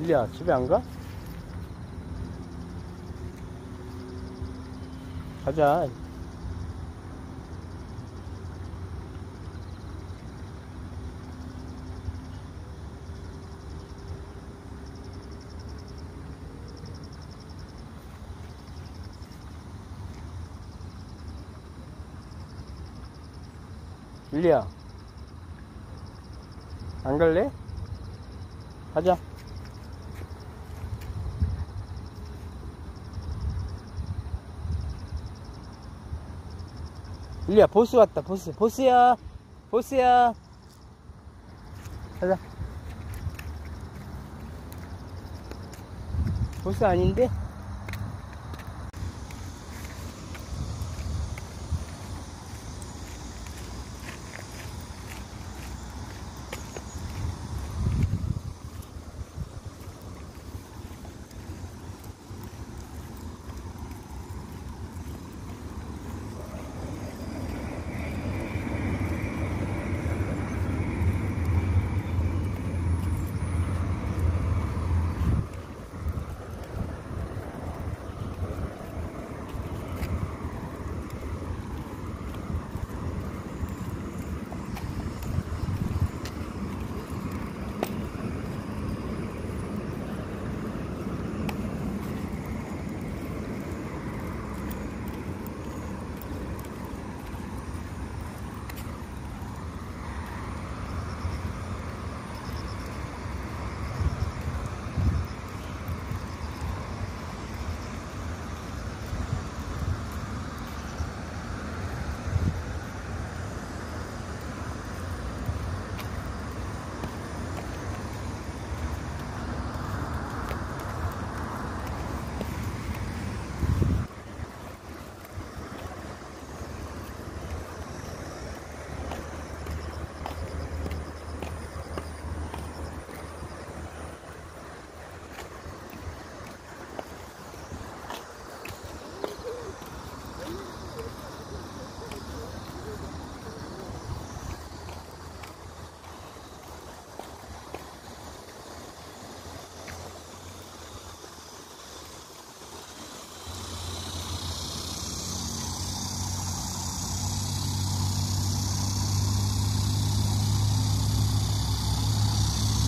일리야 집에 안 가? 가자 일리야 안 갈래? 가자 일리야 보스 왔다 보스. 보스야 보스야. 가자. 보스 아닌데?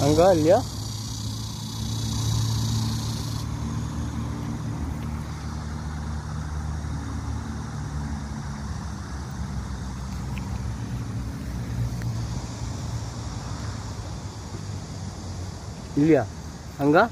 안 가, 일리야? 일리야, 안 가?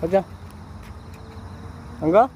가자. 안 가?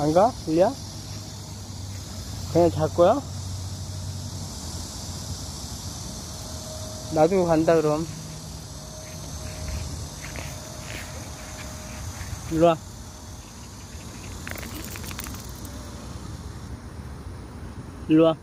안 가? 일리야? 그냥 잘 거야? 놔두고 간다 그럼 일로와 일로와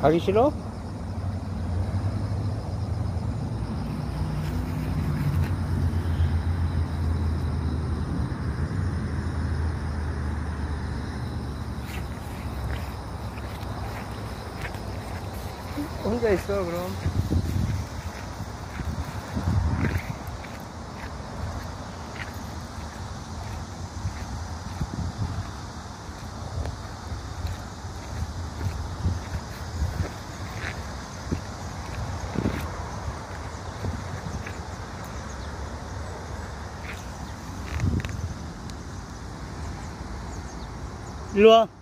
가기 싫어? 혼자 있어 그럼 일로 와